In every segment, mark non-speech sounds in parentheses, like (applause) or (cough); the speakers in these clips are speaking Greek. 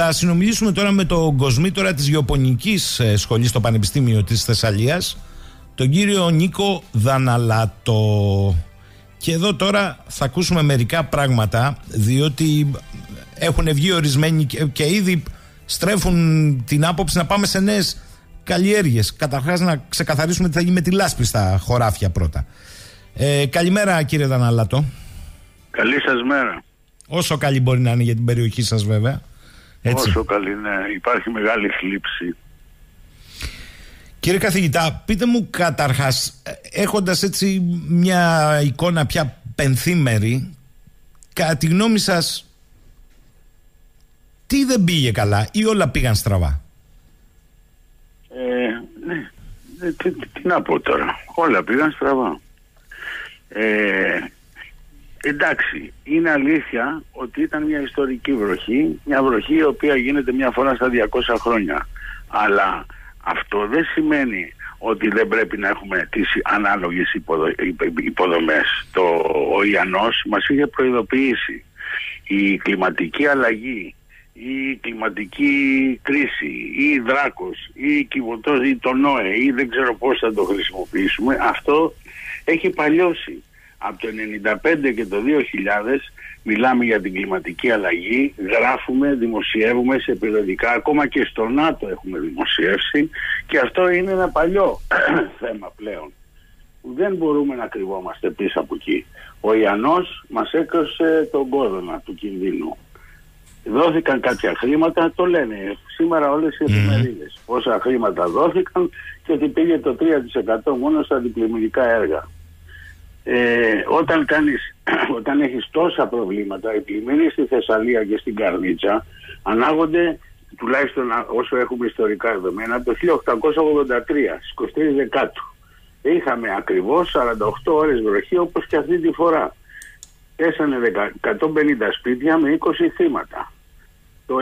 Θα συνομιλήσουμε τώρα με τον κοσμήτορα της Γεωπονικής ε, Σχολής στο Πανεπιστήμιο της Θεσσαλίας, τον κύριο Νίκο Δαναλάτο. Και εδώ τώρα θα ακούσουμε μερικά πράγματα, διότι έχουν βγει ορισμένοι και ήδη στρέφουν την άποψη να πάμε σε νέες καλλιέργειες. Καταρχάς να ξεκαθαρίσουμε τι θα γίνει με τη λάσπη στα χωράφια πρώτα. Ε, καλημέρα κύριε Δαναλάτο. Καλή σας μέρα. Όσο καλή μπορεί να είναι για την περιοχή σας βέβαια. Έτσι. Όσο καλή, ναι. Υπάρχει μεγάλη θλίψη. Κύριε καθηγητά, πείτε μου καταρχάς, έχοντας έτσι μια εικόνα πια πενθήμερη, κατά τη γνώμη σας, τι δεν πήγε καλά ή όλα πήγαν στραβά; Ε, ναι, ε, τι, τι, να πω τώρα, όλα πήγαν στραβά. Ε, Εντάξει, είναι αλήθεια ότι ήταν μια ιστορική βροχή, μια βροχή η οποία γίνεται μια φορά στα 200 χρόνια. Αλλά αυτό δεν σημαίνει ότι δεν πρέπει να έχουμε τις ανάλογες υποδο... υποδομές. Το... Ο Ιαννός μας είχε προειδοποιήσει. Η κλιματική αλλαγή, η κλιματική κρίση, ή η δράκος, ή η κυβωτός, ή το ΝΟΕ, ή δεν ξέρω πώς θα το χρησιμοποιήσουμε, αυτό έχει παλιώσει από το 1995 και το 2000 μιλάμε για την κλιματική αλλαγή, γράφουμε, δημοσιεύουμε σε περιοδικά, ακόμα και στο ΝΑΤΟ έχουμε δημοσιεύσει και αυτό είναι ένα παλιό (clears throat) θέμα πλέον. Δεν μπορούμε να κρυβόμαστε πίσω από εκεί. Ο Ιαννός μας έκρωσε τον κόδωνα του κινδύνου. Δόθηκαν κάποια χρήματα, το λένε σήμερα όλες οι εφημερίδες. Πόσα χρήματα δόθηκαν και ότι πήγε το 3% μόνο στα διπλημμυρικά έργα ε, όταν, κάνεις, (clears throat) όταν έχεις τόσα προβλήματα, οι πλημμύρες στη Θεσσαλία και στην Καρνίτσα ανάγονται τουλάχιστον όσο έχουμε ιστορικά δεδομένα το 1883 στις 23 Δεκάτου. Είχαμε ακριβώς 48 ώρες βροχή όπως και αυτή τη φορά. Πέσανε 150 σπίτια με 20 θύματα. Το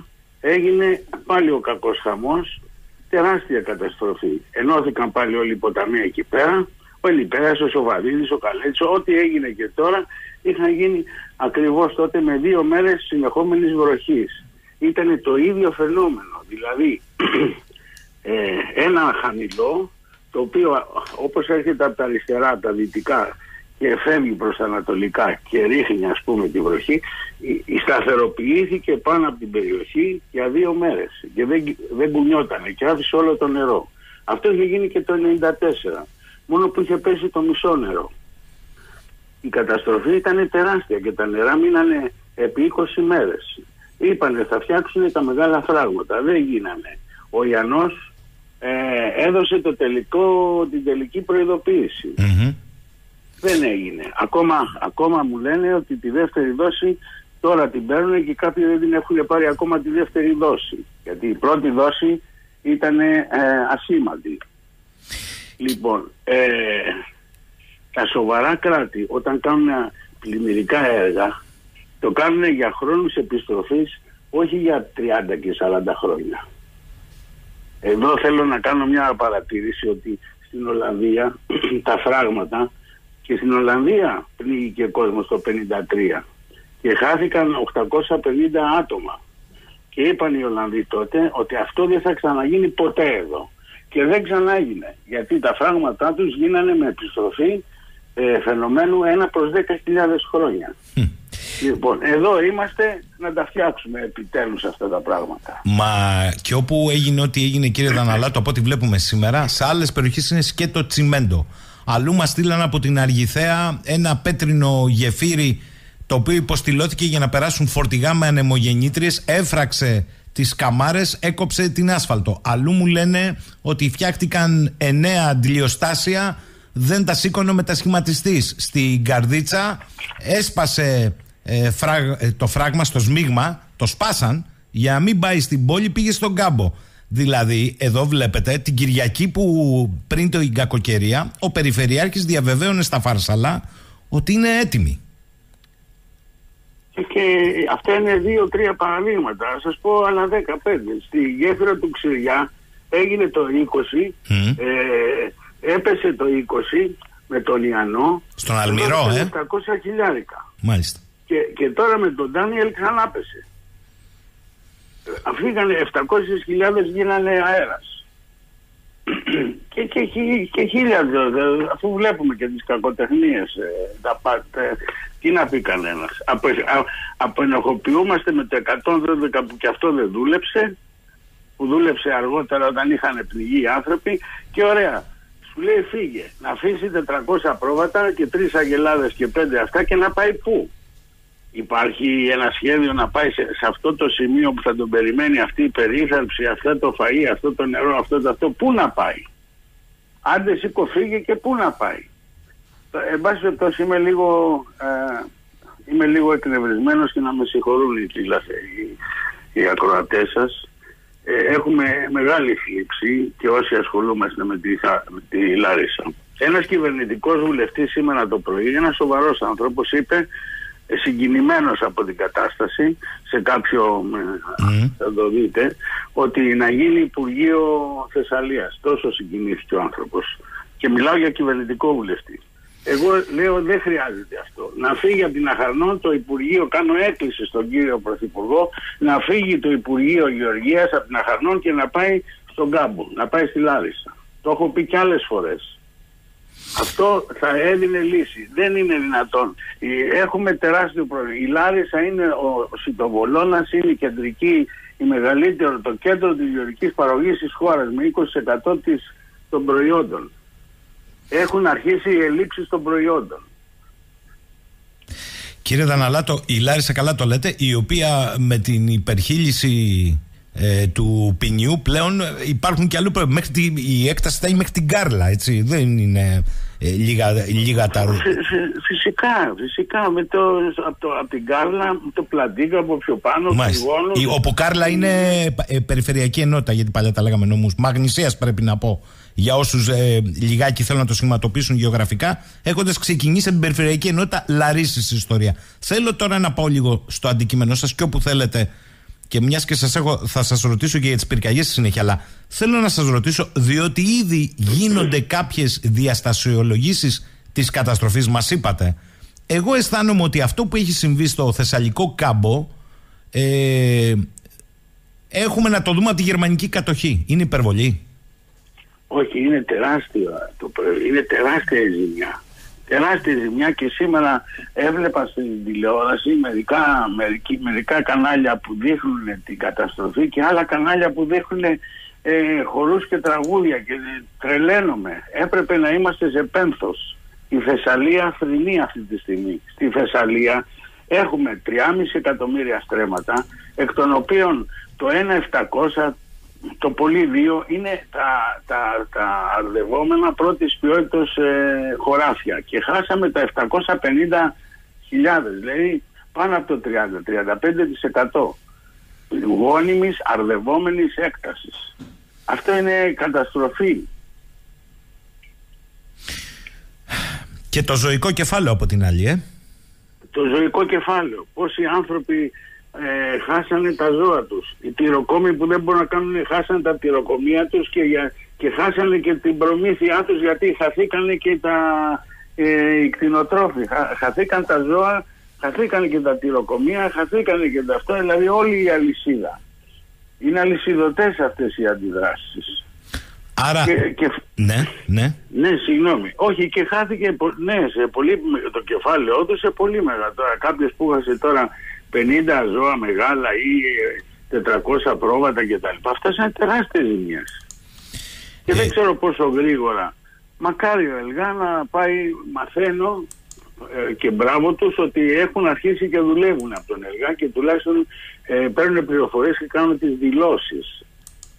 1994 έγινε πάλι ο κακός χαμός, τεράστια καταστροφή. Ενώθηκαν πάλι όλοι οι ποταμοί εκεί πέρα ο Ελιπέρας, ο Σοβαδίδης, ο Καλέτης, ό,τι έγινε και τώρα είχαν γίνει ακριβώς τότε με δύο μέρες συνεχόμενης βροχής. Ήταν το ίδιο φαινόμενο, δηλαδή (clears throat) ε, ένα χαμηλό το οποίο όπως έρχεται από τα αριστερά, τα δυτικά και φεύγει προς τα ανατολικά και ρίχνει ας πούμε τη βροχή σταθεροποιήθηκε πάνω από την περιοχή για δύο μέρες και δεν, δεν κουνιότανε και άφησε όλο το νερό. Αυτό είχε γίνει και το 1994 μόνο που είχε πέσει το μισό νερό. Η καταστροφή ήταν τεράστια και τα νερά μείνανε επί 20 μέρες. Είπανε θα φτιάξουν τα μεγάλα φράγματα. Δεν γίνανε. Ο Ιαννός ε, έδωσε το τελικό, την τελική Δεν έγινε. Ακόμα, ακόμα μου λένε ότι τη δεύτερη δόση τώρα την παίρνουν και κάποιοι δεν την έχουν πάρει ακόμα τη δεύτερη δόση. Γιατί η πρώτη δόση ήταν ε, ασήμαντη. Λοιπόν, ε, τα σοβαρά κράτη όταν κάνουν πλημμυρικά έργα το κάνουν για χρόνους επιστροφής όχι για 30 και 40 χρόνια. Εδώ θέλω να κάνω μια παρατήρηση ότι στην Ολλανδία (clears throat) τα φράγματα και στην Ολλανδία πνίγηκε κόσμος το 53 και χάθηκαν 850 άτομα. Και είπαν οι Ολλανδοί τότε ότι αυτό δεν θα ξαναγίνει ποτέ εδώ και δεν ξανά έγινε. Γιατί τα φράγματά τους γίνανε με επιστροφή ε, φαινομένου 1 προς 10.000 χρόνια. Λοιπόν, εδώ είμαστε να τα φτιάξουμε επιτέλους αυτά τα πράγματα. Μα και όπου έγινε ό,τι έγινε κύριε Δαναλάτο από ό,τι βλέπουμε σήμερα, σε άλλες περιοχές είναι σκέτο τσιμέντο. Αλλού μας στείλαν από την Αργιθέα ένα πέτρινο γεφύρι το οποίο υποστηλώθηκε για να περάσουν φορτηγά με ανεμογεννήτριες, έφραξε τις καμάρες έκοψε την άσφαλτο. Αλλού μου λένε ότι φτιάχτηκαν εννέα αντιλιοστάσια, δεν τα σήκωνε ο μετασχηματιστής. Στην Καρδίτσα έσπασε ε, ε, το φράγμα στο σμίγμα, το σπάσαν, για να μην πάει στην πόλη πήγε στον κάμπο. Δηλαδή, εδώ βλέπετε την Κυριακή που πριν το κακοκαιρία, ο Περιφερειάρχης διαβεβαίωνε στα Φάρσαλα ότι είναι έτοιμη. Και αυτά είναι δύο-τρία παραδείγματα. Θα σας πω άλλα δέκα-πέντε. Στη γέφυρα του Ξηριά έγινε το 20, ε, έπεσε το 20 με τον Ιαννό. Στον Αλμυρό, ε; 700 χιλιάρικα. Μάλιστα. Και, και τώρα με τον Ντάνιελ ξανά πέσε. Φύγανε 700.000 γίνανε αέρας. (clears throat) και, και, και χίλια, αφού βλέπουμε και τις κακοτεχνίες, ε, τα, τι να πει κανένας. Απο, απενοχοποιούμαστε με το 112 που και αυτό δεν δούλεψε, που δούλεψε αργότερα όταν είχαν πνιγεί οι άνθρωποι και ωραία. Σου λέει φύγε, να αφήσει 400 πρόβατα και τρεις αγελάδες και πέντε αυτά και να πάει πού. Υπάρχει ένα σχέδιο να πάει σε, αυτό το σημείο που θα τον περιμένει αυτή η περίθαλψη, αυτό το φαΐ, αυτό το νερό, αυτό το αυτό, πού να πάει; Άντε σήκω φύγε και πού να πάει; Εν πάση περιπτώσει είμαι λίγο, ε, είμαι λίγο εκνευρισμένος και να με συγχωρούν οι, οι, οι ακροατές σας. Ε, έχουμε μεγάλη θλίψη και όσοι ασχολούμαστε με τη, με τη Λάρισα. Ένας κυβερνητικός βουλευτής σήμερα το πρωί, ένας σοβαρός άνθρωπος είπε ε, συγκινημένος από την κατάσταση σε κάποιο mm. θα το δείτε ότι να γίνει Υπουργείο Θεσσαλίας τόσο συγκινήθηκε ο άνθρωπος και μιλάω για κυβερνητικό βουλευτή εγώ λέω δεν χρειάζεται αυτό. Να φύγει από την Αχαρνών το Υπουργείο, κάνω έκκληση στον κύριο Πρωθυπουργό, να φύγει το Υπουργείο Γεωργίας από την Αχαρνών και να πάει στον Κάμπο, να πάει στη Λάρισα. Το έχω πει και άλλες φορές. Αυτό θα έδινε λύση. Δεν είναι δυνατόν. Έχουμε τεράστιο πρόβλημα. Η Λάρισα είναι, ο Σιτοβολώνας είναι η κεντρική, η μεγαλύτερο, το κέντρο της γεωργικής παραγωγής της χώρας με 20% της, των προϊόντων έχουν αρχίσει οι ελλείψεις των προϊόντων. Κύριε Δαναλάτο, η Λάρισα καλά το λέτε, η οποία με την υπερχείληση ε, του ποινιού πλέον υπάρχουν και αλλού μέχρι τη, η έκταση θα είναι μέχρι την Κάρλα, έτσι, δεν είναι ε, λίγα, λίγα τα... φυσικά, φυσικά, με το, από, το, από την Κάρλα, το πλαντίκα από πιο πάνω, η, όπου Κάρλα είναι ε, περιφερειακή ενότητα, γιατί παλιά τα λέγαμε νόμους, Μαγνησίας πρέπει να πω για όσους ε, λιγάκι θέλουν να το σχηματοποιήσουν γεωγραφικά, έχοντας ξεκινήσει από την περιφερειακή ενότητα Λαρίση ιστορία. Θέλω τώρα να πάω λίγο στο αντικείμενό σας και όπου θέλετε. Και μιας και σας έχω, θα σας ρωτήσω και για τις πυρκαγιές στη συνέχεια, αλλά θέλω να σας ρωτήσω, διότι ήδη γίνονται κάποιες διαστασιολογήσεις της καταστροφής, μας είπατε. Εγώ αισθάνομαι ότι αυτό που έχει συμβεί στο Θεσσαλικό κάμπο ε, έχουμε να το δούμε από τη γερμανική κατοχή. Είναι υπερβολή. Όχι, είναι τεράστιο το είναι τεράστια η ζημιά. Τεράστια ζημιά και σήμερα έβλεπα στην τηλεόραση μερικά, μερικοί, μερικά κανάλια που δείχνουν την καταστροφή και άλλα κανάλια που δείχνουν ε, χορούς και τραγούδια και τρελαίνομαι. Έπρεπε να είμαστε σε πένθος. Η Θεσσαλία θρυνεί αυτή τη στιγμή. Στη Θεσσαλία έχουμε 3,5 εκατομμύρια στρέμματα, εκ των οποίων το 1,700 το πολύ δύο είναι τα, τα, τα αρδευόμενα πρώτης ποιότητας ε, χωράφια και χάσαμε τα 750.000 δηλαδή πάνω από το 30-35% γόνιμης αρδευόμενης έκτασης. Αυτό είναι καταστροφή. Και το ζωικό κεφάλαιο από την άλλη, ε; Το ζωικό κεφάλαιο. Πόσοι άνθρωποι ε, χάσανε τα ζώα τους. Οι τυροκόμοι που δεν μπορούν να κάνουν χάσανε τα τυροκομεία τους και, για, και χάσανε και την προμήθειά τους γιατί χαθήκανε και τα ε, οι κτηνοτρόφοι. χαθήκαν τα ζώα, χαθήκανε και τα τυροκομεία, χαθήκανε και τα αυτά, δηλαδή όλη η αλυσίδα. Είναι αλυσιδωτές αυτές οι αντιδράσεις. Άρα, και, ναι, ναι. Ναι, συγγνώμη. Όχι και χάθηκε, ναι, σε πολύ, το κεφάλαιό του σε πολύ μεγάλο. Τώρα κάποιος που έχασε τώρα 50 ζώα μεγάλα ή 400 πρόβατα κτλ. Αυτά είναι τεράστιες ζημιές. Και δεν ε. ξέρω πόσο γρήγορα. Μακάρι ο Ελγά να πάει, μαθαίνω ε, και μπράβο τους ότι έχουν αρχίσει και δουλεύουν από τον Ελγά και τουλάχιστον ε, παίρνουν πληροφορίες και κάνουν τις δηλώσεις.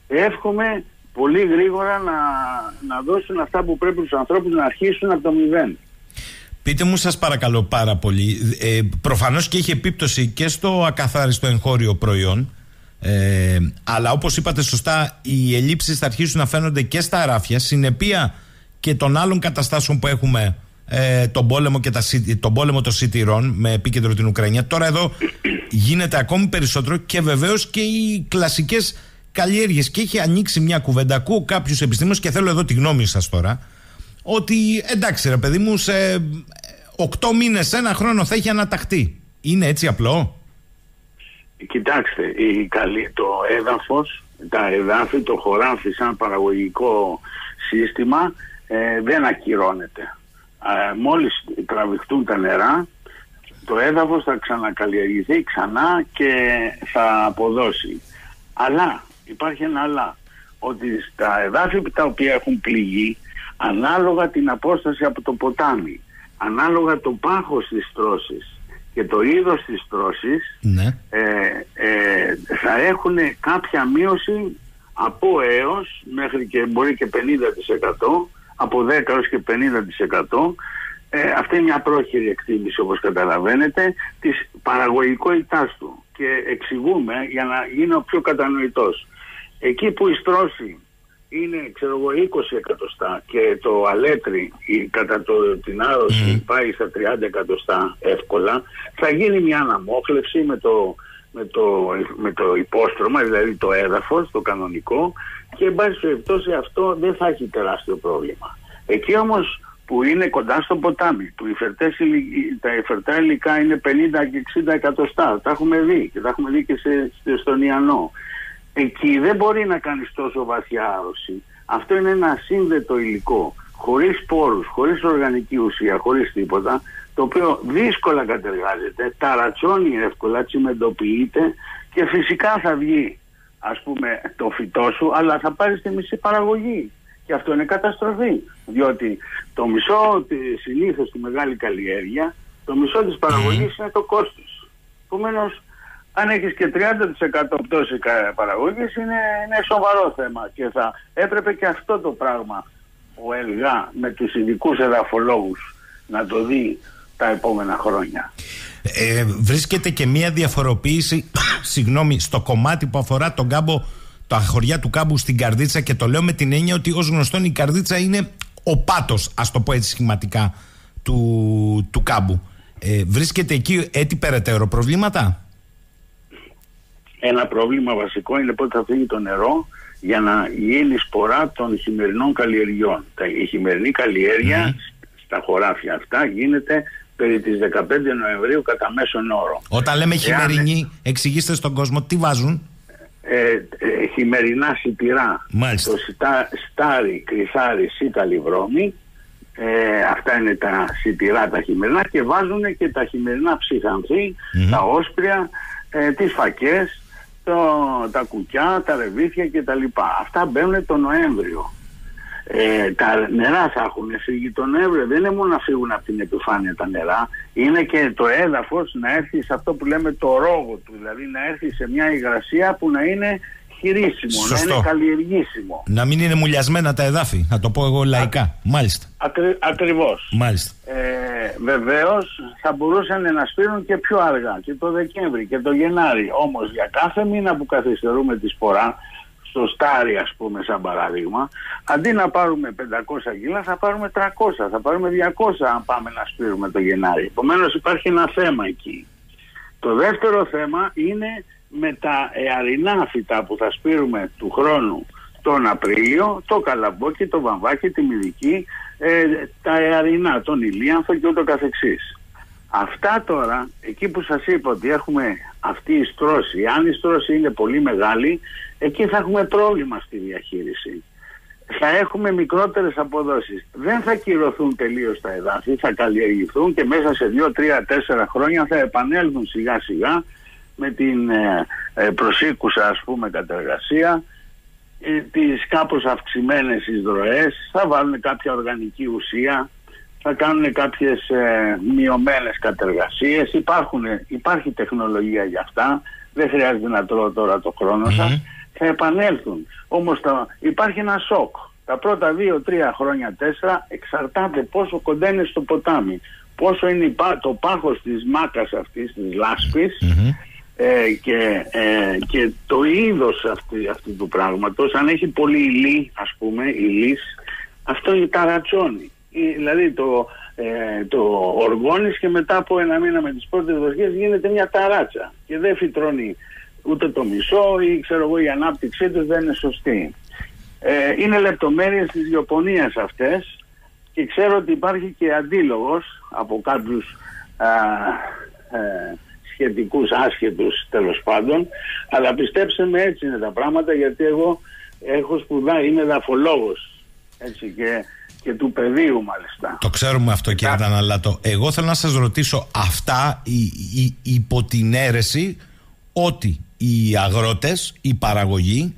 Εύχομαι πολύ γρήγορα να, να δώσουν αυτά που πρέπει στους ανθρώπους να αρχίσουν από το μηδέν. Πείτε μου σας παρακαλώ πάρα πολύ, ε, προφανώς και έχει επίπτωση και στο ακαθάριστο εγχώριο προϊόν, ε, αλλά όπως είπατε σωστά οι ελλείψεις θα αρχίσουν να φαίνονται και στα αράφια, συνεπία και των άλλων καταστάσεων που έχουμε ε, τον, πόλεμο και τα, τον πόλεμο των σιτηρών με επίκεντρο την Ουκρανία. Τώρα εδώ γίνεται ακόμη περισσότερο και βεβαίως και οι κλασικές καλλιέργειες και έχει ανοίξει μια κουβέντα. Ακούω κάποιους επιστήμονες και θέλω εδώ τη γνώμη σας τώρα ότι εντάξει ρε παιδί μου σε 8 μήνες, ένα χρόνο θα έχει αναταχθεί. Είναι έτσι απλό; Κοιτάξτε, η καλή, το έδαφος, τα εδάφη, το χωράφι σαν παραγωγικό σύστημα ε, δεν ακυρώνεται. Ε, μόλις τραβηχτούν τα νερά, το έδαφος θα ξανακαλλιεργηθεί ξανά και θα αποδώσει. Αλλά, υπάρχει ένα αλλά, ότι στα εδάφη τα οποία έχουν πληγεί, ανάλογα την απόσταση από το ποτάμι, ανάλογα το πάχος της τρώσης και το είδος της τρώσης, ναι. ε, ε, θα έχουν κάποια μείωση από έως μέχρι και μπορεί και 50% από 10 έως και 50% ε, αυτή είναι μια πρόχειρη εκτίμηση όπως καταλαβαίνετε της παραγωγικότητάς του και εξηγούμε για να γίνω πιο κατανοητός εκεί που η στρώση είναι ξέρω εγώ 20 εκατοστά και το αλέτρι κατά το, την άρρωση πάει στα 30 εκατοστά εύκολα θα γίνει μια αναμόχλευση με το, με το, με το υπόστρωμα δηλαδή το έδαφος το κανονικό και εν πάση περιπτώσει αυτό δεν θα έχει τεράστιο πρόβλημα εκεί όμως που είναι κοντά στο ποτάμι, που οι φερτές, τα εφερτά υλικά είναι 50 και 60 εκατοστά. Τα έχουμε δει και τα έχουμε δει και σε, στον Ιαννό. Εκεί δεν μπορεί να κάνεις τόσο βαθιά άρρωση. Αυτό είναι ένα σύνδετο υλικό, χωρίς πόρους, χωρίς οργανική ουσία, χωρίς τίποτα, το οποίο δύσκολα κατεργάζεται, ταρατσώνει εύκολα, τσιμεντοποιείται και φυσικά θα βγει ας πούμε το φυτό σου, αλλά θα πάρεις τη μισή παραγωγή. Και αυτό είναι καταστροφή. Διότι το μισό συνήθως τη μεγάλη καλλιέργεια, το μισό της παραγωγής είναι το κόστος. Επομένως, αν έχεις και 30% πτώση παραγωγής, είναι, είναι σοβαρό θέμα. Και θα έπρεπε και αυτό το πράγμα ο ΕΛΓΑ με τους ειδικούς εδαφολόγους να το δει τα επόμενα χρόνια. Ε, βρίσκεται και μία διαφοροποίηση (coughs) συγγνώμη, στο κομμάτι που αφορά τον κάμπο τα χωριά του κάμπου στην Καρδίτσα και το λέω με την έννοια ότι ως γνωστόν η Καρδίτσα είναι ο πάτος, ας το πω έτσι σχηματικά, του, του κάμπου. Ε, βρίσκεται εκεί έτσι περαιτέρω προβλήματα; Ένα πρόβλημα βασικό είναι πότε θα φύγει το νερό για να γίνει σπορά των χειμερινών καλλιεργιών. Η χειμερινή καλλιέργεια στα χωράφια αυτά γίνεται περί τις 15 Νοεμβρίου κατά μέσον όρο. Όταν λέμε χειμερινή, εξηγήστε στον κόσμο τι βάζουν. Ε, ε, χειμερινά σιτηρά. Το σιτά, στάρι, κρυθάρι, σίταλι βρώμη. Ε, αυτά είναι τα σιτηρά τα χειμερινά και βάζουν και τα χειμερινά τα όσπρια, ε, τις φακές το, τα κουκιά, τα ρεβίθια κτλ. Αυτά μπαίνουν το Νοέμβριο ε, τα νερά θα έχουν φύγει τον Νοέμβριο. Δεν είναι μόνο να φύγουν από την επιφάνεια τα νερά, είναι και το έδαφος να έρθει σε αυτό που λέμε το ρόγο του, δηλαδή να έρθει σε μια υγρασία που να είναι χειρίσιμο, να είναι καλλιεργήσιμο. Να μην είναι μουλιασμένα τα εδάφη, να το πω εγώ λαϊκά. Μάλιστα. Ακρι, ακριβώς. Μάλιστα. Ε, βεβαίως θα μπορούσαν να σπείρουν και πιο αργά, και το Δεκέμβρη και το Γενάρη. Όμως για κάθε μήνα που καθυστερούμε τη σπορά, στο Στάρι ας πούμε σαν παράδειγμα αντί να πάρουμε 500 κιλά θα πάρουμε 300 θα πάρουμε 200 αν πάμε να σπείρουμε το Γενάρη επομένως υπάρχει ένα θέμα εκεί το δεύτερο θέμα είναι με τα εαρινά φυτά που θα σπείρουμε του χρόνου τον Απρίλιο, το καλαμπόκι, το βαμβάκι, τη μυδική, ε, τα εαρινά, τον ηλίανθο και ούτω καθεξής. Αυτά τώρα, εκεί που σας είπα ότι έχουμε αυτή η στρώση, αν η στρώση είναι πολύ μεγάλη, εκεί θα έχουμε πρόβλημα στη διαχείριση. Θα έχουμε μικρότερες αποδόσεις. Δεν θα κυρωθούν τελείως τα εδάφη, θα καλλιεργηθούν και μέσα σε 2, 3, 4 χρόνια θα επανέλθουν σιγά σιγά με την ε, ε, προσήκουσα ας πούμε κατεργασία ε, τις κάπως αυξημένες εισδροές, θα βάλουν κάποια οργανική ουσία θα κάνουν κάποιες ε, μειωμένες κατεργασίες. Υπάρχουν, υπάρχει τεχνολογία για αυτά. Δεν χρειάζεται να τρώω τώρα το χρόνο σας. Θα επανέλθουν. Όμως υπάρχει ένα σοκ. Τα πρώτα δύο-τρία χρόνια, τέσσερα, εξαρτάται πόσο κοντά είναι στο ποτάμι. Πόσο είναι το πάχος της μάκας αυτής, της λασπης ε, και, ε, και το είδος αυτή, αυτού του πράγματος, αν έχει πολύ υλή, ας πούμε, υλής, αυτό ταρατσώνει δηλαδή το, ε, το οργώνεις και μετά από ένα μήνα με τις πρώτες δοχές γίνεται μια ταράτσα και δεν φυτρώνει ούτε το μισό ή ξέρω εγώ η ανάπτυξή τους δεν είναι σωστή. Ε, είναι λεπτομέρειες της γεωπονίας αυτές και ξέρω ότι υπάρχει και αντίλογος από κάποιους α, ε, σχετικούς άσχετους τέλος πάντων αλλά πιστέψτε με έτσι είναι τα πράγματα γιατί εγώ έχω σπουδά, είμαι δαφολόγος έτσι και, και του πεδίου μάλιστα. Το ξέρουμε αυτό κύριε Δαναλάτο. Εγώ θέλω να σας ρωτήσω αυτά η, η, υπό την αίρεση ότι οι αγρότες, οι παραγωγοί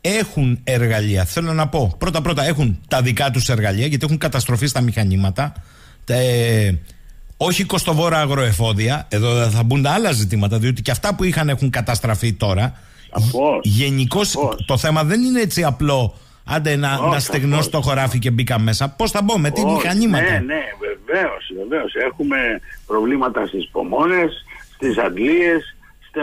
έχουν εργαλεία. Θέλω να πω, πρώτα πρώτα έχουν τα δικά τους εργαλεία γιατί έχουν καταστροφή στα μηχανήματα. Ε, όχι κοστοβόρα αγροεφόδια, εδώ θα μπουν τα άλλα ζητήματα, διότι και αυτά που είχαν έχουν καταστραφεί τώρα. Γενικώς το θέμα δεν είναι έτσι απλό. Άντε να, να στεγνώσει το χωράφι και μπήκα μέσα. Πώς θα μπω, με τι μηχανήματα; Ναι, ναι, βεβαίως, βεβαίως. Έχουμε προβλήματα στις πομόνες, στις αντλίε,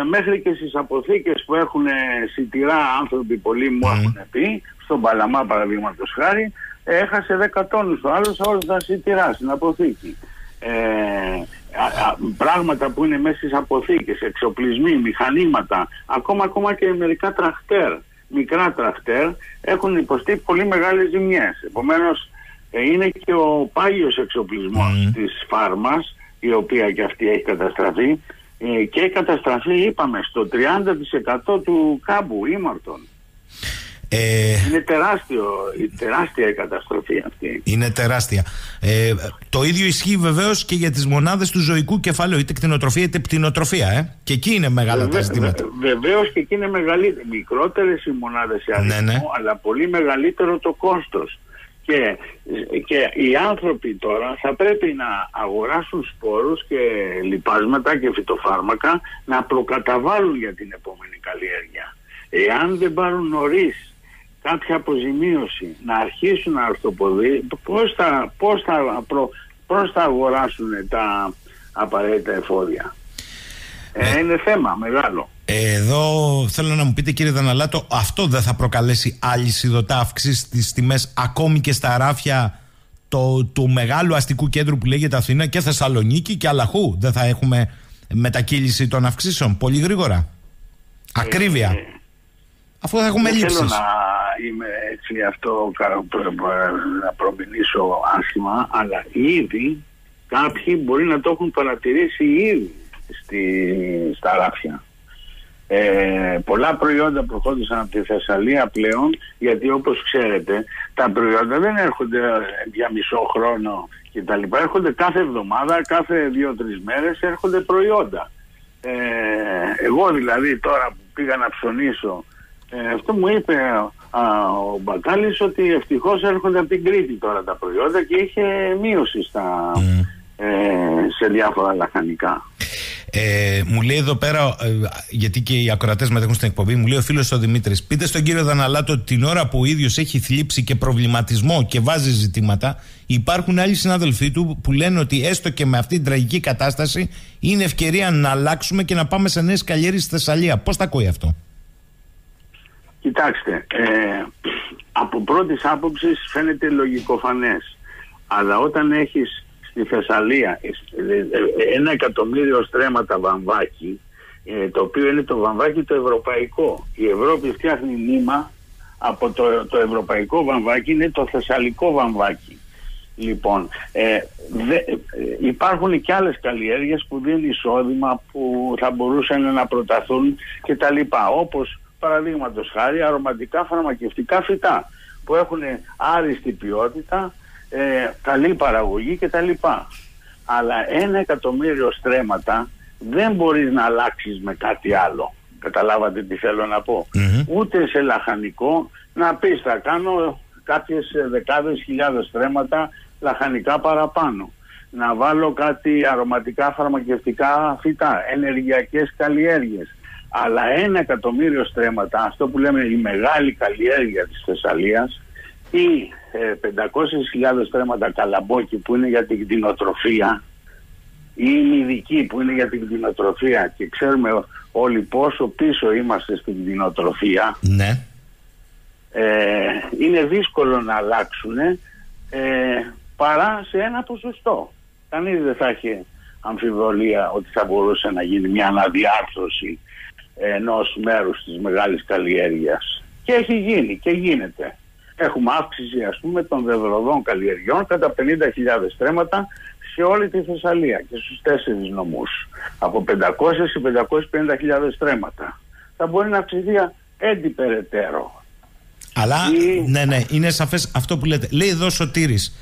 μέχρι και στις αποθήκες που έχουν σιτηρά άνθρωποι, πολλοί μου mm. έχουν πει, στον Παλαμά παραδείγματος χάρη, έχασε 10 τόνους ο άλλος όλα τα σιτηρά στην αποθήκη. Ε, πράγματα που είναι μέσα στις αποθήκες, εξοπλισμοί, μηχανήματα, ακόμα, ακόμα και μερικά τραχτέρ, μικρά τραχτέρ, έχουν υποστεί πολύ μεγάλες ζημιές. Επομένως, ε, είναι και ο πάγιος εξοπλισμός mm. της φάρμας, η οποία και αυτή έχει καταστραφεί, ε, και καταστραφεί, είπαμε, στο 30% του κάμπου ήμαρτων. Ε, είναι τεράστιο, τεράστια η καταστροφή αυτή. Είναι τεράστια. Ε, το ίδιο ισχύει βεβαίως και για τις μονάδες του ζωικού κεφαλαίου, είτε κτηνοτροφία είτε πτηνοτροφία. Ε. Και εκεί είναι μεγάλα τα ζητήματα. Βεβαίως και εκεί είναι μεγαλύτερε. Μικρότερες οι μονάδες σε αριθμό, ναι, ναι. αλλά πολύ μεγαλύτερο το κόστος. Και, και οι άνθρωποι τώρα θα πρέπει να αγοράσουν σπόρους και λιπάσματα και φυτοφάρμακα να προκαταβάλουν για την επόμενη καλλιέργεια. Εάν δεν πάρουν νωρίς κάποια αποζημίωση, να αρχίσουν να αρθοποδεί, πώς θα, πώς θα, πώς θα αγοράσουν τα απαραίτητα εφόδια. Ε, ε, είναι θέμα μεγάλο. Εδώ θέλω να μου πείτε κύριε Δαναλάτο, αυτό δεν θα προκαλέσει άλλη σιδωτά αύξηση στις τιμές ακόμη και στα ράφια το, του μεγάλου αστικού κέντρου που λέγεται Αθήνα και Θεσσαλονίκη και Αλαχού; Δεν θα έχουμε μετακύληση των αυξήσεων πολύ γρήγορα; Ακρίβεια. Ε, Αφού θα έχουμε λήψεις. Θέλω να είμαι έτσι αυτό να προμηνήσω άσχημα, αλλά ήδη κάποιοι μπορεί να το έχουν παρατηρήσει ήδη στη, στα ράφια. Ε, πολλά προϊόντα προχώρησαν από τη Θεσσαλία πλέον γιατί όπως ξέρετε τα προϊόντα δεν έρχονται για μισό χρόνο και τα λοιπά έρχονται κάθε εβδομάδα, κάθε δύο-τρεις μέρες έρχονται προϊόντα ε, εγώ δηλαδή τώρα που πήγα να ψωνίσω ε, αυτό μου είπε α, ο Μπακάλης ότι ευτυχώς έρχονται από την Κρήτη τώρα τα προϊόντα και είχε μείωση στα, ε, σε διάφορα λαχανικά. Ε, μου λέει εδώ πέρα, ε, γιατί και οι ακροατές μετέχουν στην εκπομπή, μου λέει ο φίλος ο Δημήτρης, πείτε στον κύριο Δαναλάτο ότι την ώρα που ο ίδιος έχει θλίψει και προβληματισμό και βάζει ζητήματα, υπάρχουν άλλοι συνάδελφοί του που λένε ότι έστω και με αυτή την τραγική κατάσταση είναι ευκαιρία να αλλάξουμε και να πάμε σε νέες καλλιέργειες στη Θεσσαλία. Πώς τα ακούει αυτό; Κοιτάξτε, ε, από πρώτης άποψης φαίνεται λογικοφανές. Αλλά όταν έχεις στη Θεσσαλία ε, ε, ένα εκατομμύριο στρέμματα βαμβάκι, ε, το οποίο είναι το βαμβάκι το ευρωπαϊκό. Η Ευρώπη φτιάχνει νήμα από το, το ευρωπαϊκό βαμβάκι, είναι το θεσσαλικό βαμβάκι. Λοιπόν, ε, υπάρχουν και άλλες καλλιέργειες που δίνουν εισόδημα που θα μπορούσαν να προταθούν και τα λοιπά. Όπως παραδείγματος χάρη αρωματικά φαρμακευτικά φυτά που έχουν άριστη ποιότητα, ε, καλή παραγωγή κτλ. Αλλά ένα εκατομμύριο στρέμματα δεν μπορείς να αλλάξεις με κάτι άλλο. Καταλάβατε τι θέλω να πω. Ούτε σε λαχανικό να πεις θα κάνω κάποιες δεκάδες χιλιάδες στρέμματα λαχανικά παραπάνω. Να βάλω κάτι αρωματικά φαρμακευτικά φυτά, ενεργειακές καλλιέργειες αλλά ένα εκατομμύριο στρέμματα, αυτό που λέμε η μεγάλη καλλιέργεια της Θεσσαλίας ή ε, 500.000 στρέμματα καλαμπόκι που είναι για την κτηνοτροφία ή η μυδική που είναι για την κτηνοτροφία και ξέρουμε όλοι πόσο πίσω είμαστε στην κτηνοτροφία ναι. ε, είναι δύσκολο να αλλάξουν ε, παρά σε ένα ποσοστό. Κανείς δεν θα έχει αμφιβολία ότι θα μπορούσε να γίνει μια αναδιάρθρωση ενός μέρους της μεγάλης καλλιέργειας. Και έχει γίνει και γίνεται. Έχουμε αύξηση ας πούμε των δεδροδών καλλιεργιών κατά 50.000 στρέμματα σε όλη τη Θεσσαλία και στους τέσσερις νομούς από 500 σε 550.000 στρέμματα θα μπορεί να αυξηθεί έντι περαιτέρω. Αλλά, ναι, ναι, είναι σαφές αυτό που λέτε. Λέει εδώ Σωτήρης,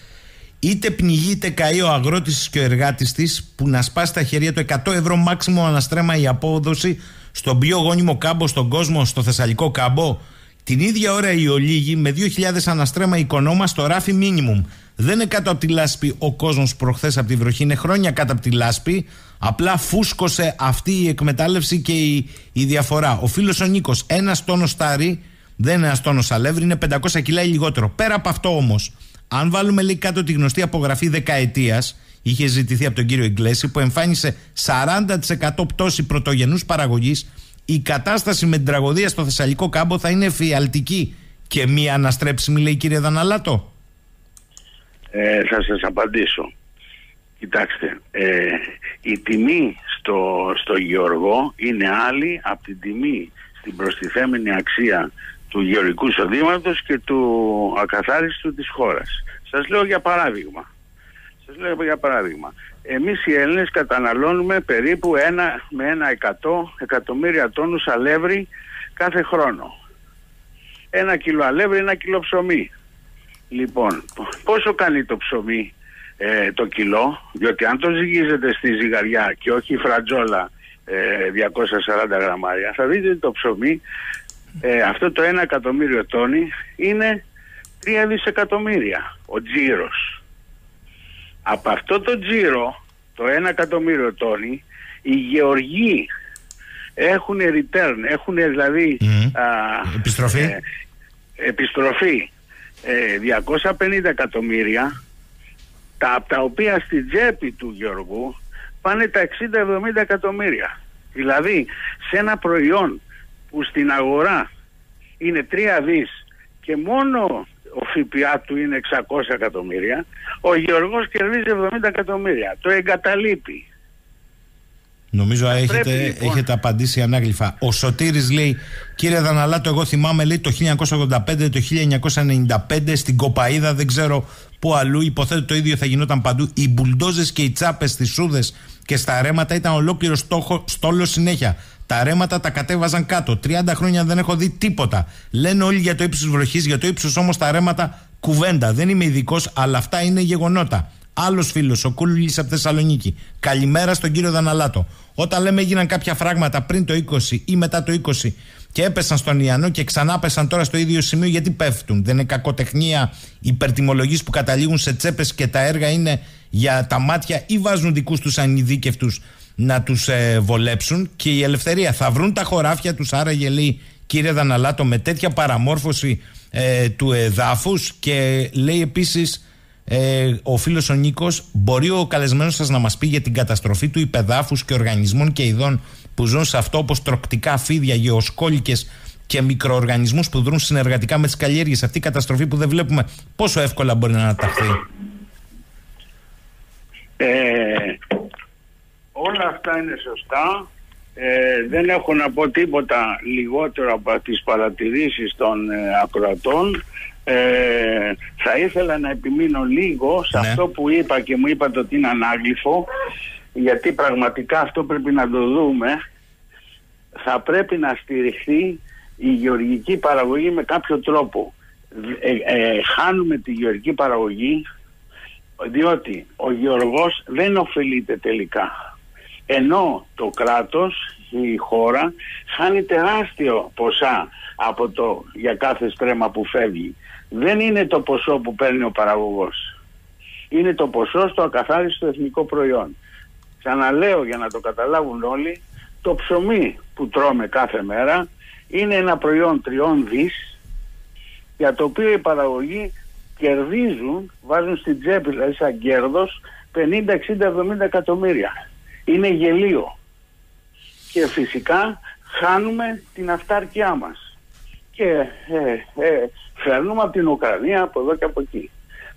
είτε πνιγεί είτε καεί ο αγρότης και ο εργάτης της που να σπάσει τα χέρια του 100 ευρώ μάξιμο αναστρέμα η απόδοση στον πιο γόνιμο κάμπο στον κόσμο, στο Θεσσαλικό κάμπο. Την ίδια ώρα οι ολίγοι με 2.000 αναστρέμα οικονόμα στο ράφι μίνιμουμ. Δεν είναι κάτω από τη λάσπη ο κόσμος προχθές από τη βροχή, είναι χρόνια κάτω από τη λάσπη. Απλά φούσκωσε αυτή η εκμετάλλευση και η, η διαφορά. Ο φίλος ο Νίκος, ένας τόνος στάρι, δεν είναι ένας τόνος αλεύρι, είναι 500 κιλά ή λιγότερο. Πέρα από αυτό όμως, αν βάλουμε λέει κάτω τη γνωστή απογραφή δεκαετίας, είχε ζητηθεί από τον κύριο Ιγκλέση, που εμφάνισε 40% πτώση πρωτογενούς παραγωγής, η κατάσταση με την τραγωδία στο Θεσσαλικό κάμπο θα είναι εφιαλτική και μία αναστρέψιμη, λέει κύριε Δαναλάτο. Ε, θα σας απαντήσω. Κοιτάξτε, ε, η τιμή στο, στο Γεωργό είναι άλλη από την τιμή στην προστιθέμενη αξία του γεωργικού εισοδήματος και του ακαθάριστου της χώρας. Σας λέω για παράδειγμα. Σας λέω για παράδειγμα. Εμείς οι Έλληνες καταναλώνουμε περίπου ένα με ένα εκατό εκατομμύρια τόνους αλεύρι κάθε χρόνο. Ένα κιλό αλεύρι, ένα κιλό ψωμί. Λοιπόν, πόσο κάνει το ψωμί ε, το κιλό, διότι αν το ζυγίζετε στη ζυγαριά και όχι φρατζόλα ε, 240 γραμμάρια, θα δείτε ότι το ψωμί, ε, αυτό το 1 εκατομμύριο τόνι είναι 3 δισεκατομμύρια ο τζίρος. Από αυτό το τζίρο, το 1 εκατομμύριο τόνι, οι γεωργοί έχουν return, έχουν δηλαδή επιστροφή. Ε, επιστροφή 250 ε, εκατομμύρια τα, από τα οποία στην τσέπη του Γιώργου πάνε τα 60-70 εκατομμύρια. Δηλαδή σε ένα προϊόν που στην αγορά είναι 3 δις και μόνο ο ΦΠΑ του είναι 600 εκατομμύρια, ο Γιώργος κερδίζει 70 εκατομμύρια. Το εγκαταλείπει. Νομίζω έχετε, λοιπόν. έχετε απαντήσει ανάγλυφα. Ο Σωτήρης λέει, κύριε Δαναλάτο, εγώ θυμάμαι λέει το 1985, το 1995 στην Κοπαίδα, δεν ξέρω πού αλλού, υποθέτω το ίδιο θα γινόταν παντού. Οι μπουλντόζες και οι τσάπες στις σούδες και στα ρέματα ήταν ολόκληρο στόχο, στόλος συνέχεια. Τα ρέματα τα κατέβαζαν κάτω. 30 χρόνια δεν έχω δει τίποτα. Λένε όλοι για το ύψος βροχής, για το ύψος όμως τα ρέματα κουβέντα. Δεν είμαι ειδικός, αλλά αυτά είναι γεγονότα. Άλλος φίλος, ο Κούλουλη από Θεσσαλονίκη. Καλημέρα στον κύριο Δαναλάτο. Όταν λέμε έγιναν κάποια φράγματα πριν το 20 ή μετά το 20 και έπεσαν στον Ιαννό και ξανά πέσαν τώρα στο ίδιο σημείο, γιατί πέφτουν. Δεν είναι κακοτεχνία υπερτιμολογή που καταλήγουν σε τσέπες και τα έργα είναι για τα μάτια ή βάζουν δικούς τους ανειδίκευτους να τους ε, βολέψουν. Και η ελευθερία θα βρουν τα χωράφια τους, άραγε λέει κύριε Δαναλάτο, με τέτοια παραμόρφωση ε, του εδάφους και λέει επίσης ε, ο φίλος ο Νίκος, μπορεί ο καλεσμένος σας να μας πει για την καταστροφή του υπεδάφους και οργανισμών και ειδών που ζουν σε αυτό, όπως τροκτικά φίδια, γεωσκόλικες και μικροοργανισμούς που δρούν συνεργατικά με τις καλλιέργειες. Αυτή η καταστροφή που δεν βλέπουμε, πόσο εύκολα μπορεί να αναταχθεί. Ε, όλα αυτά είναι σωστά. Ε, δεν έχω να πω τίποτα λιγότερο από τις παρατηρήσεις των ε, ακροατών ε, θα ήθελα να επιμείνω λίγο σε ναι. αυτό που είπα και μου είπατε ότι είναι ανάγλυφο γιατί πραγματικά αυτό πρέπει να το δούμε θα πρέπει να στηριχθεί η γεωργική παραγωγή με κάποιο τρόπο ε, ε, χάνουμε τη γεωργική παραγωγή διότι ο γεωργός δεν ωφελείται τελικά ενώ το κράτος η χώρα χάνει τεράστιο ποσά από το για κάθε στρέμμα που φεύγει δεν είναι το ποσό που παίρνει ο παραγωγός. Είναι το ποσό στο ακαθάριστο εθνικό προϊόν. Ξαναλέω για να το καταλάβουν όλοι, το ψωμί που τρώμε κάθε μέρα είναι ένα προϊόν τριών δις για το οποίο οι παραγωγοί κερδίζουν, βάζουν στην τσέπη δηλαδή σαν κέρδος 50, 60, 70 εκατομμύρια. Είναι γελίο. Και φυσικά χάνουμε την αυτάρκειά μας. Και ε, ε, φέρνουμε από την Ουκρανία από εδώ και από εκεί.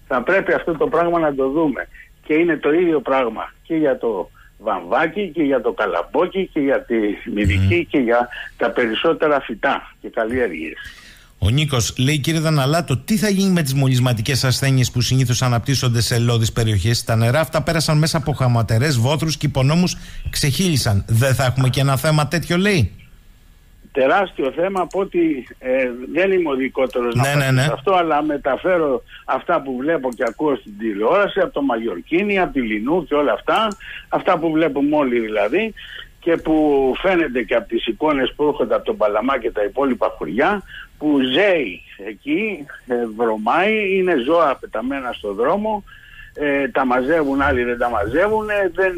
Θα πρέπει αυτό το πράγμα να το δούμε. Και είναι το ίδιο πράγμα και για το βαμβάκι και για το καλαμπόκι και για τη μυδική και για τα περισσότερα φυτά και καλλιέργειες. Ο Νίκος λέει, κύριε Δαναλάτο, τι θα γίνει με τις μολυσματικές ασθένειες που συνήθως αναπτύσσονται σε ελώδει περιοχές; Τα νερά αυτά πέρασαν μέσα από χαματερές, βόθρους και υπονόμου ξεχύλισαν. Δεν θα έχουμε και ένα θέμα τέτοιο, λέει. Τεράστιο θέμα από ότι ε, δεν είμαι ο δικότερος ναι, να ναι, ναι. αυτό, αλλά μεταφέρω αυτά που βλέπω και ακούω στην τηλεόραση από το Μαγιορκίνη, από τη Λινού και όλα αυτά. Αυτά που βλέπουμε όλοι δηλαδή και που φαίνεται και από τις εικόνες που έρχονται από τον Παλαμά και τα υπόλοιπα χωριά που ζέει εκεί, ε, βρωμάει, είναι ζώα πεταμένα στο δρόμο, ε, τα μαζεύουν, άλλοι δεν τα μαζεύουν, ε, δεν,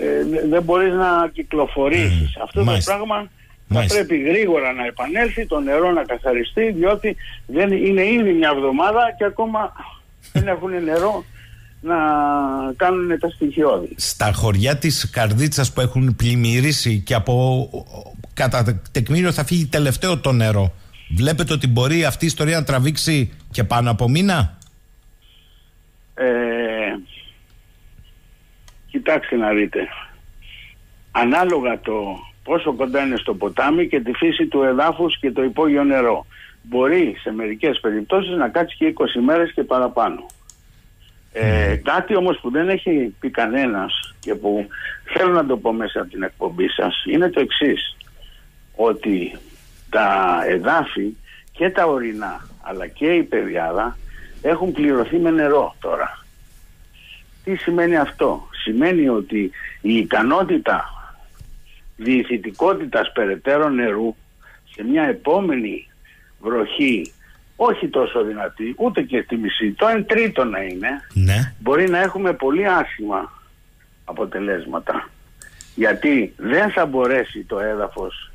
ε, δεν μπορείς να κυκλοφορήσεις. Αυτό το πράγμα θα πρέπει γρήγορα να επανέλθει, το νερό να καθαριστεί, διότι δεν είναι ήδη μια εβδομάδα και ακόμα δεν έχουν νερό να κάνουν τα στοιχειώδη. Στα χωριά της Καρδίτσας που έχουν πλημμυρίσει και από κατά τεκμήριο θα φύγει τελευταίο το νερό. Βλέπετε ότι μπορεί αυτή η ιστορία να τραβήξει και πάνω από μήνα; Ε, κοιτάξτε να δείτε. Ανάλογα το πόσο κοντά είναι στο ποτάμι και τη φύση του εδάφους και το υπόγειο νερό. Μπορεί σε μερικές περιπτώσεις να κάτσει και 20 μέρες και παραπάνω. Ε, κάτι όμως που δεν έχει πει κανένας και που θέλω να το πω μέσα από την εκπομπή σας είναι το εξής ότι τα εδάφη και τα ορεινά αλλά και η παιδιάδα έχουν πληρωθεί με νερό τώρα. Τι σημαίνει αυτό; Σημαίνει ότι η ικανότητα διηθητικότητας περαιτέρω νερού σε μια επόμενη βροχή όχι τόσο δυνατή, ούτε και στη μισή, το εν τρίτο να είναι, ναι. μπορεί να έχουμε πολύ άσχημα αποτελέσματα. Γιατί δεν θα μπορέσει το έδαφος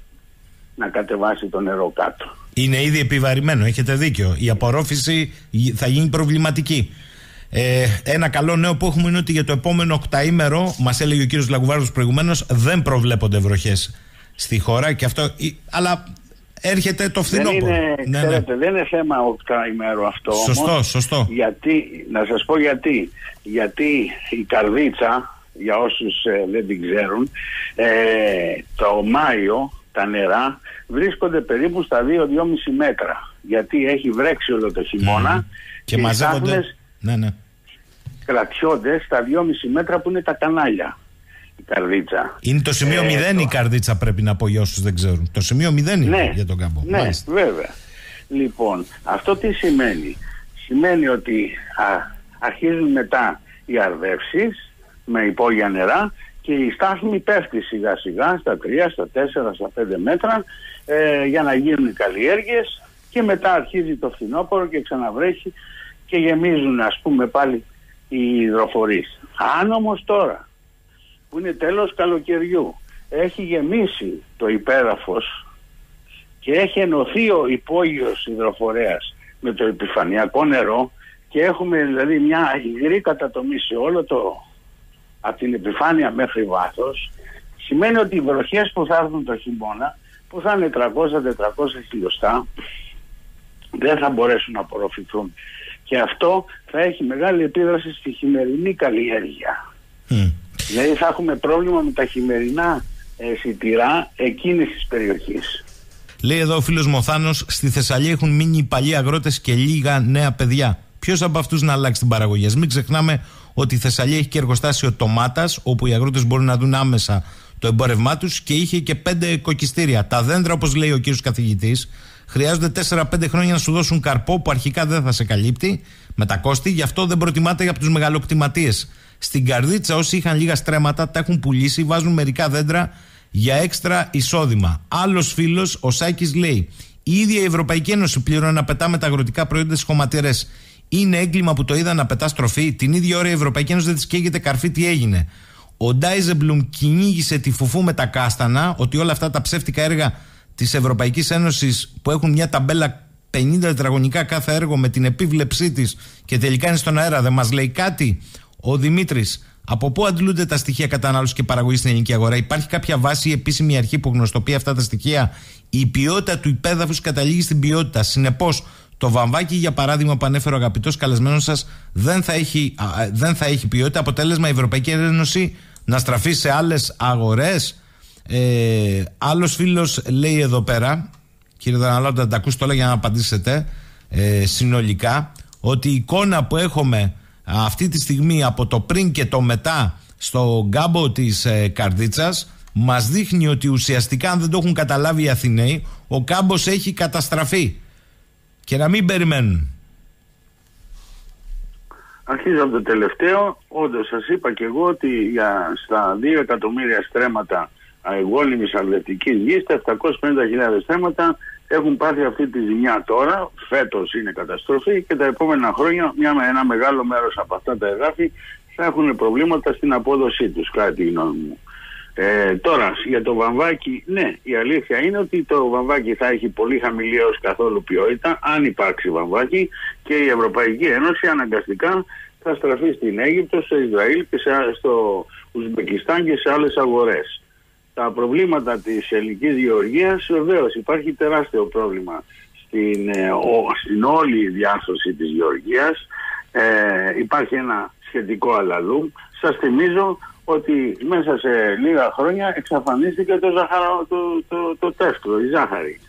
να κατεβάσει το νερό κάτω. Είναι ήδη επιβαρημένο, έχετε δίκιο. Η απορρόφηση θα γίνει προβληματική. Ε, ένα καλό νέο που έχουμε είναι ότι για το επόμενο οκταήμερο, μας έλεγε ο κύριος Λαγκουβάρδο προηγουμένως, δεν προβλέπονται βροχές στη χώρα. Και αυτό, αλλά έρχεται το φθινόπωρο. Δεν είναι, ναι, ναι. ξέρετε, δεν είναι θέμα οκταήμερο αυτό. Σωστό, όμως, σωστό. Γιατί, να σας πω γιατί. Γιατί η καρδίτσα, για όσους ε, δεν την ξέρουν, ε, το Μάιο τα νερά βρίσκονται περίπου στα 2-2,5 μέτρα. Γιατί έχει βρέξει όλο το χειμώνα και, και μαζεύονται. Ναι, ναι. Κρατιόνται στα 2,5 μέτρα που είναι τα κανάλια. Η καρδίτσα. Είναι το σημείο 0 ε, η καρδίτσα, πρέπει να πω για όσους δεν ξέρουν. Το σημείο 0 είναι ναι, για τον κάμπο. Ναι, Μάλιστα. βέβαια. Λοιπόν, αυτό τι σημαίνει; Σημαίνει ότι αρχίζουν μετά οι αρδεύσεις με υπόγεια νερά και η στάθμη πέφτει σιγά σιγά στα 3, στα 4, στα 5 μέτρα ε, για να γίνουν οι καλλιέργειες και μετά αρχίζει το φθινόπωρο και ξαναβρέχει και γεμίζουν ας πούμε πάλι οι υδροφορείς. Αν όμως τώρα που είναι τέλος καλοκαιριού έχει γεμίσει το υπέδαφος και έχει ενωθεί ο υπόγειος υδροφορέας με το επιφανειακό νερό και έχουμε δηλαδή μια υγρή κατατομή σε όλο το από την επιφάνεια μέχρι βάθος σημαίνει ότι οι βροχές που θα έρθουν το χειμώνα που θα είναι 300-400 χιλιοστά δεν θα μπορέσουν να απορροφηθούν και αυτό θα έχει μεγάλη επίδραση στη χειμερινή καλλιέργεια. Mm. Δηλαδή θα έχουμε πρόβλημα με τα χειμερινά ε, σιτηρά εκείνης της περιοχής. Λέει εδώ ο φίλος Μοθάνος, στη Θεσσαλία έχουν μείνει οι παλιοί αγρότες και λίγα νέα παιδιά. Ποιος από αυτούς να αλλάξει την παραγωγή; Μην ξεχνάμε ότι η Θεσσαλία έχει και εργοστάσιο τομάτα, όπου οι αγρότες μπορούν να δουν άμεσα το εμπόρευμά τους και είχε και πέντε κοκκιστήρια. Τα δέντρα, όπως λέει ο κύριος καθηγητής, χρειάζονται 4-5 χρόνια να σου δώσουν καρπό που αρχικά δεν θα σε καλύπτει με τα κόστη, γι' αυτό δεν προτιμάται από τους μεγαλοκτηματίες. Στην καρδίτσα, όσοι είχαν λίγα στρέμματα, τα έχουν πουλήσει, βάζουν μερικά δέντρα για έξτρα εισόδημα. Άλλος φίλος, ο Σάκης, λέει: Η ίδια η Ευρωπαϊκή Ένωση πληρώνει να πετάμε τα αγροτικά προϊόντα στις χωματερές. Είναι έγκλημα που το είδα να πετά στροφή. Την ίδια ώρα η Ευρωπαϊκή Ένωση δεν της καίγεται καρφί τι έγινε. Ο Ντάιζεμπλουμ κυνήγησε τη φουφού με τα κάστανα ότι όλα αυτά τα ψεύτικα έργα της Ευρωπαϊκής Ένωσης που έχουν μια ταμπέλα 50 τετραγωνικά κάθε έργο με την επίβλεψή της και τελικά είναι στον αέρα, δεν μας λέει κάτι. Ο Δημήτρης, από πού αντλούνται τα στοιχεία κατανάλωση και παραγωγή στην ελληνική αγορά, Υπάρχει κάποια βάση ή επίσημη αρχή που γνωστοποιεί αυτά τα στοιχεία; Η ποιότητα του υπέδαφους καταλήγει στην ποιότητα. Συνεπώς, το βαμβάκι, για παράδειγμα, που ανέφερε ο αγαπητός καλεσμένος σας, δεν, θα έχει, δεν θα έχει ποιότητα. Αποτέλεσμα, η Ευρωπαϊκή Ένωση να στραφεί σε άλλες αγορές. Ε, Άλλος φίλος λέει εδώ πέρα, κύριε Δαναλάου, τα ακούσετε όλα για να απαντήσετε ε, συνολικά, ότι η εικόνα που έχουμε αυτή τη στιγμή από το πριν και το μετά στο γκάμπο της ε, Καρδίτσας μας δείχνει ότι ουσιαστικά αν δεν το έχουν καταλάβει οι Αθηναίοι ο κάμπος έχει καταστραφεί και να μην περιμένουν. Αρχίζω από το τελευταίο. Όντως, σας είπα και εγώ ότι για, στα 2 εκατομμύρια στρέμματα αεγόλυμη αλληλευτική γης, τα 750.000 στρέμματα έχουν πάθει αυτή τη ζημιά τώρα. Φέτος είναι καταστροφή και τα επόμενα χρόνια μια, ένα μεγάλο μέρος από αυτά τα εδάφη θα έχουν προβλήματα στην απόδοσή τους, κατά τη γνώμη μου. Ε, τώρα, για το βαμβάκι, ναι, η αλήθεια είναι ότι το βαμβάκι θα έχει πολύ χαμηλή έως καθόλου ποιότητα, αν υπάρξει βαμβάκι και η Ευρωπαϊκή Ένωση αναγκαστικά θα στραφεί στην Αίγυπτο, στο Ισραήλ και στο Ουσμπεκιστάν και σε άλλες αγορές. Τα προβλήματα της ελληνικής γεωργίας βεβαίως υπάρχει τεράστιο πρόβλημα στην, ε, στην όλη διάρθρωση της γεωργίας. Ε, υπάρχει ένα σχετικό αλαλού. Σας θυμίζω ότι μέσα σε λίγα χρόνια εξαφανίστηκε το, ζαχαρο, το, το, το, η ζάχαρη.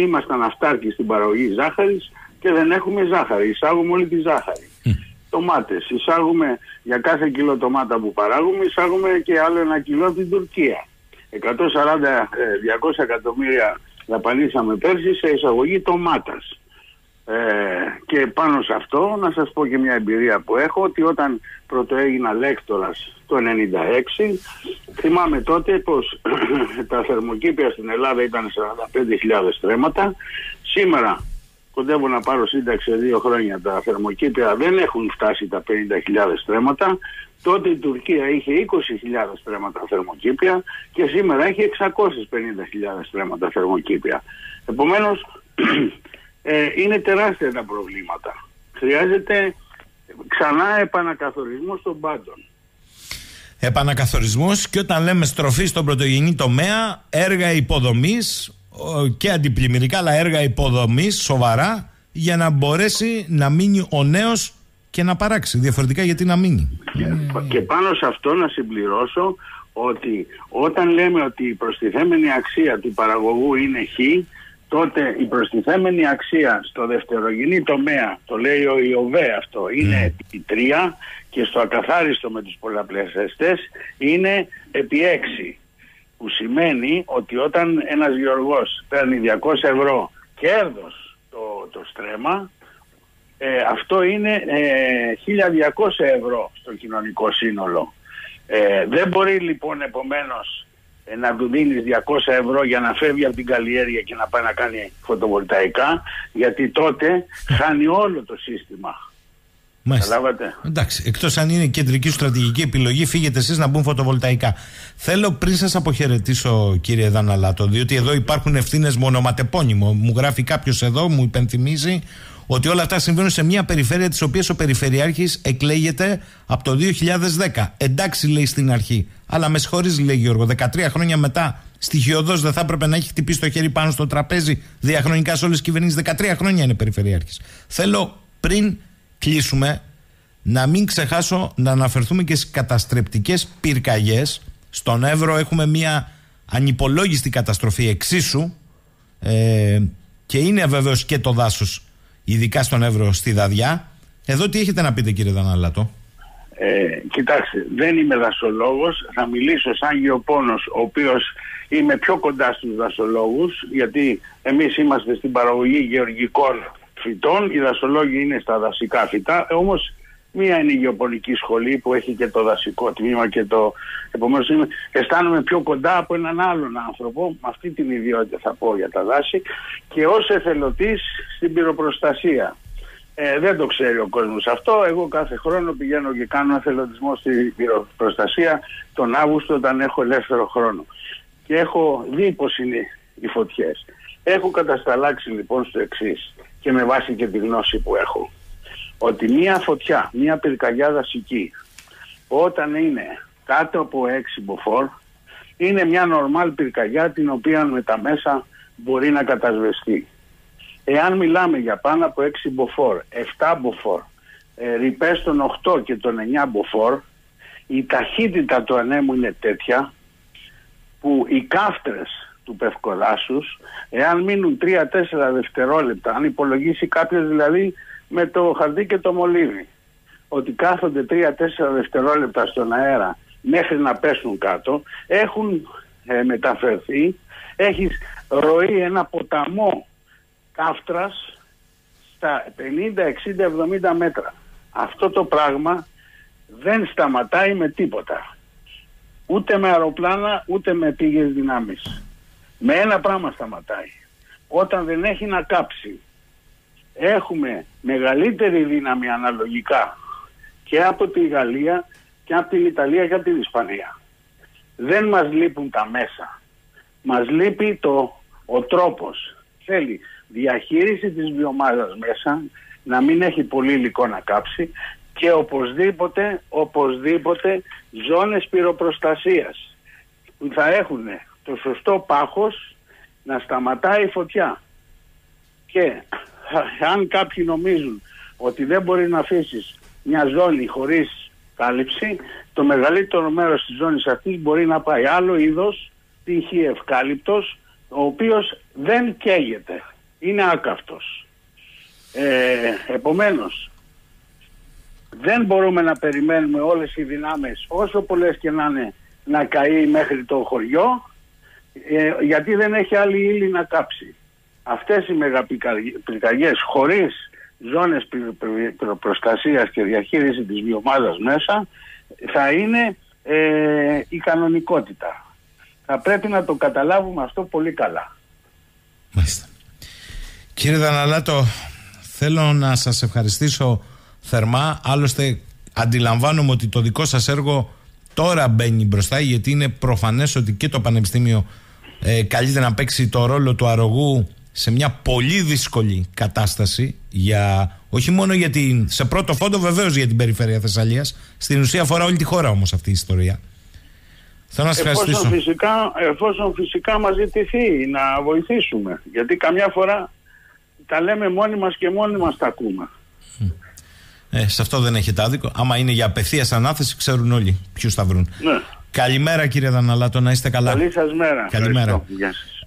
Ήμασταν αυτάρκοι στην παραγωγή ζάχαρης και δεν έχουμε ζάχαρη. Εισάγουμε όλη τη ζάχαρη. Mm. Τομάτες. Εισάγουμε για κάθε κιλό τομάτα που παράγουμε, εισάγουμε και άλλο ένα κιλό από την Τουρκία. 140-200 ε, εκατομμύρια δαπανίσαμε πέρσι σε εισαγωγή τομάτας. Ε, και πάνω σε αυτό να σας πω και μια εμπειρία που έχω ότι όταν πρώτο έγινα λέκτορας το 96 θυμάμαι τότε πως (clears throat) τα θερμοκήπια στην Ελλάδα ήταν 45.000 στρέμματα. Σήμερα κοντεύω να πάρω σύνταξη σε δύο χρόνια τα θερμοκήπια δεν έχουν φτάσει τα 50.000 στρέμματα. Τότε η Τουρκία είχε 20.000 στρέμματα θερμοκήπια και σήμερα έχει 650.000 στρέμματα θερμοκήπια. Επομένως (clears throat) ε, είναι τεράστια τα προβλήματα. Χρειάζεται ξανά επανακαθορισμός των πάντων. Επανακαθορισμός και όταν λέμε στροφή στον πρωτογενή τομέα, έργα υποδομής και αντιπλημμυρικά, αλλά έργα υποδομής σοβαρά για να μπορέσει να μείνει ο νέος και να παράξει. Διαφορετικά γιατί να μείνει. Και, πάνω σε αυτό να συμπληρώσω ότι όταν λέμε ότι η προστιθέμενη αξία του παραγωγού είναι χ, τότε η προστιθέμενη αξία στο δευτερογενή τομέα, το λέει ο Ιωβέ αυτό, είναι mm. επί 3 και στο ακαθάριστο με τους πολλαπλασιαστές είναι επί 6. Που σημαίνει ότι όταν ένας γεωργός παίρνει 200 ευρώ κέρδος το, το στρέμα, ε, αυτό είναι ε, 1200 ευρώ στο κοινωνικό σύνολο. Ε, δεν μπορεί λοιπόν επομένως ε, να του δίνεις 200 ευρώ για να φεύγει από την καλλιέργεια και να πάει να κάνει φωτοβολταϊκά γιατί τότε χάνει όλο το σύστημα. Μάλιστα. Εντάξει, εκτός αν είναι κεντρική σου στρατηγική επιλογή, φύγετε εσείς να μπουν φωτοβολταϊκά. Θέλω πριν σας αποχαιρετήσω, κύριε Δαναλάτο, διότι εδώ υπάρχουν ευθύνες μονοματεπώνυμο. Μου γράφει κάποιος εδώ, μου υπενθυμίζει ότι όλα αυτά συμβαίνουν σε μια περιφέρεια της οποίας ο Περιφερειάρχης εκλέγεται από το 2010. Εντάξει, λέει στην αρχή. Αλλά με συγχωρείς, λέει Γιώργο, 13 χρόνια μετά, στοιχειοδό δεν θα έπρεπε να έχει χτυπήσει το χέρι πάνω στο τραπέζι διαχρονικά σε όλες τις κυβερνήσεις. 13 χρόνια είναι Περιφερειάρχης. Θέλω πριν κλείσουμε να μην ξεχάσω να αναφερθούμε και στις καταστρεπτικές πυρκαγιές. Στον Εύρο έχουμε μια ανυπολόγιστη καταστροφή εξίσου. Ε, και είναι βεβαίως και το δάσος ειδικά στον Εύρο στη Δαδιά. Εδώ τι έχετε να πείτε κύριε Δαναλάτο; Ε, κοιτάξτε, δεν είμαι δασολόγος, θα μιλήσω σαν γεωπόνος, ο οποίος είμαι πιο κοντά στους δασολόγους, γιατί εμείς είμαστε στην παραγωγή γεωργικών φυτών, οι δασολόγοι είναι στα δασικά φυτά, ε, όμως μία είναι η γεωπονική σχολή που έχει και το δασικό τμήμα και το... Επομένως είμαι, αισθάνομαι πιο κοντά από έναν άλλον άνθρωπο, με αυτή την ιδιότητα θα πω για τα δάση, και ως εθελωτής στην πυροπροστασία. Ε, δεν το ξέρει ο κόσμος αυτό. Εγώ κάθε χρόνο πηγαίνω και κάνω εθελοντισμό στην πυροπροστασία τον Αύγουστο όταν έχω ελεύθερο χρόνο. Και έχω δει πώς είναι οι φωτιές. Έχω κατασταλάξει λοιπόν στο εξής και με βάση και τη γνώση που έχω. Ότι μία φωτιά, μία πυρκαγιά δασική, όταν είναι κάτω από 6 μποφόρ, είναι μια νορμάλ πυρκαγιά την οποία με τα μέσα μπορεί να κατασβεστεί. Εάν μιλάμε για πάνω από 6 μποφόρ, 7 μποφόρ, ε, ρηπές των 8 και των 9 μποφόρ, η ταχύτητα του ανέμου είναι τέτοια που οι κάφτρες του Πευκοδάσους εάν μείνουν 3-4 δευτερόλεπτα αν υπολογίσει κάποιος δηλαδή με το χαρτί και το μολύβι. Ότι κάθονται 3-4 δευτερόλεπτα στον αέρα μέχρι να πέσουν κάτω έχουν ε, μεταφερθεί έχεις ροή ένα ποταμό κάφτρας στα 50, 60, 70 μέτρα. Αυτό το πράγμα δεν σταματάει με τίποτα. Ούτε με αεροπλάνα ούτε με πήγες δυνάμεις. Με ένα πράγμα σταματάει. Όταν δεν έχει να κάψει έχουμε μεγαλύτερη δύναμη αναλογικά και από τη Γαλλία και από την Ιταλία και από την Ισπανία. Δεν μας λείπουν τα μέσα. Μας λείπει το, ο τρόπος. Θέλει διαχείριση της βιομάζας μέσα, να μην έχει πολύ υλικό να κάψει και οπωσδήποτε, οπωσδήποτε ζώνες πυροπροστασίας που θα έχουν το σωστό πάχος να σταματάει η φωτιά. Και (laughs) αν κάποιοι νομίζουν ότι δεν μπορεί να αφήσεις μια ζώνη χωρίς κάλυψη, το μεγαλύτερο μέρος της ζώνης αυτής μπορεί να πάει άλλο είδος, τύχη ευκάλυπτος, ο οποίος δεν καίγεται. Είναι άκαυτος. Ε, επομένως, δεν μπορούμε να περιμένουμε όλες οι δυνάμεις, όσο πολλές και να είναι, να καεί μέχρι το χωριό, ε, γιατί δεν έχει άλλη ύλη να κάψει. Αυτές οι μεγαπυρκαγιές χωρίς ζώνες προστασίας και διαχείριση της βιομάζας μέσα θα είναι ε, η κανονικότητα. Θα πρέπει να το καταλάβουμε αυτό πολύ καλά. Μάλιστα. Κύριε Δαναλάτο, θέλω να σας ευχαριστήσω θερμά. Άλλωστε αντιλαμβάνομαι ότι το δικό σας έργο τώρα μπαίνει μπροστά γιατί είναι προφανές ότι και το Πανεπιστήμιο ε, καλείται να παίξει το ρόλο του αρρωγού σε μια πολύ δύσκολη κατάσταση για, όχι μόνο για την, σε πρώτο φόντο βεβαίως για την περιφέρεια Θεσσαλίας στην ουσία αφορά όλη τη χώρα όμως αυτή η ιστορία Θέλω να σας εφόσον φυσικά, εφόσον φυσικά μας ζητηθεί να βοηθήσουμε γιατί καμιά φορά τα λέμε μόνοι μας και μόνοι μας τα ακούμε ε, σε αυτό δεν έχετε άδικο. Άμα είναι για απευθεία ανάθεση, ξέρουν όλοι ποιους θα βρουν. Ναι. Καλημέρα κύριε Δαναλάτο, να είστε καλά. Καλή σας μέρα. Καλημέρα. Γεια σας.